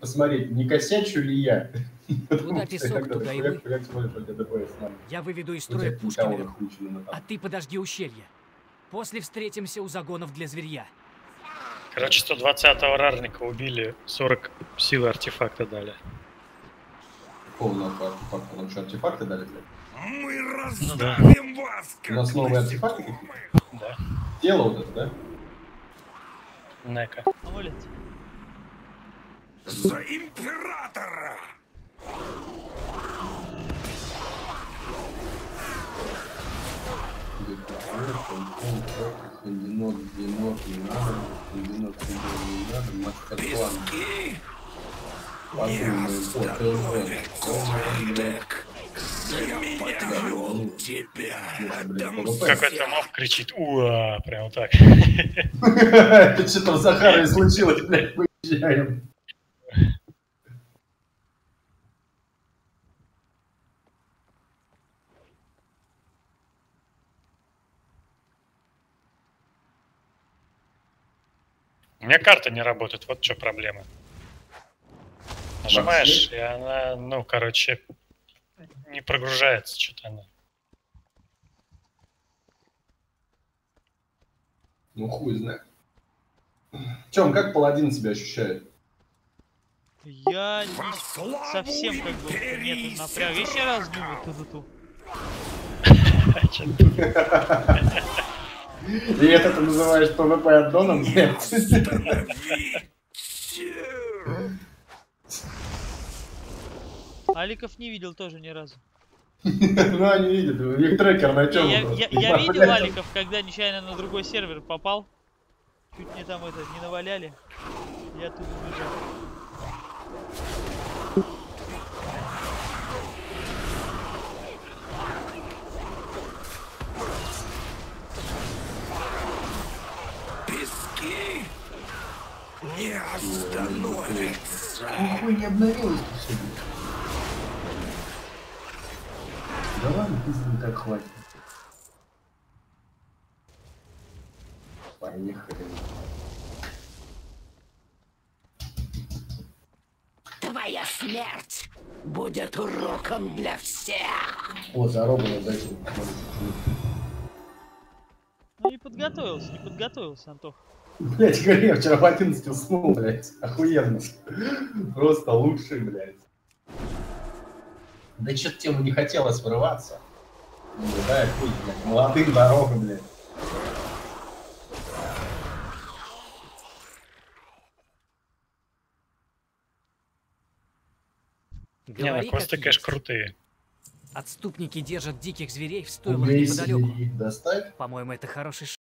посмотреть, не косячу ли я. Куда песок, туда и вы. Я выведу из строя Пушкина, а ты подожди ущелье. После встретимся у загонов для зверья. Короче, 120-го рарника убили, 40 силы артефакта дали. Полного артефакта, нам что, артефакты дали? Мы раздавим ну, да. вас, как У нас новые артефакты? Да. Тело вот это, да? Нека. За императора! Одинок, не надо, одинок, не надо, мастер-план. Пески не остановят Я подвел тебя. Какой-то моб кричит, уа, прям так. Это что там в Захарове случилось, блядь, выезжаем. У меня карта не работает, вот что проблема. Нажимаешь, и она, ну, короче, не прогружается что-то она. Ну, хуй знает. Чем, как паладин себя ощущает? Я не совсем как бы нет напряга. Еще раз думаю, ту-ту-ту. И это ты называешь ПВП аддоном? Аликов не видел тоже ни разу. Ну, они видят, у них трекер на чем? Я, видел Аликов, когда нечаянно на другой сервер попал. Чуть мне там это не наваляли. Я тут убежал. Не остановится. Нихуя не обновилось все. Да ладно, пизды так хватит. Поехали. Твоя смерть будет уроком для всех. О, заробано дайте. Ну не подготовился, не подготовился, Антох. Блять, говорю, я вчера в 11 уснул, блядь. Охуенно. Просто лучший, блядь. Да что-то тему не хотелось врываться. Ну, да, хуй, блядь. Молодым дорога, блядь. Не, ну квесты, конечно, крутые. Отступники держат диких зверей в стойлах неподалеку. Доставь. По-моему, это хороший